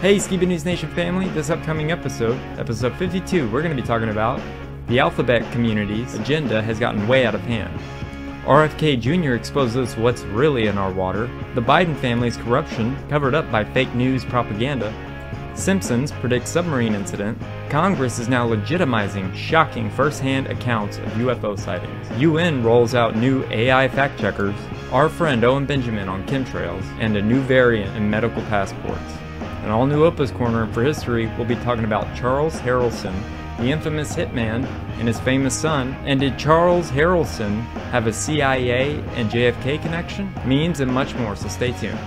Hey, Skiba News Nation family, this upcoming episode, episode 52, we're going to be talking about the alphabet community's agenda has gotten way out of hand. RFK Jr. exposes what's really in our water, the Biden family's corruption covered up by fake news propaganda, Simpsons predict submarine incident, Congress is now legitimizing shocking first-hand accounts of UFO sightings, UN rolls out new AI fact checkers, our friend Owen Benjamin on chemtrails, and a new variant in medical passports. An all new Opus Corner for history, we'll be talking about Charles Harrelson, the infamous hitman, and his famous son. And did Charles Harrelson have a CIA and JFK connection? Means and much more, so stay tuned.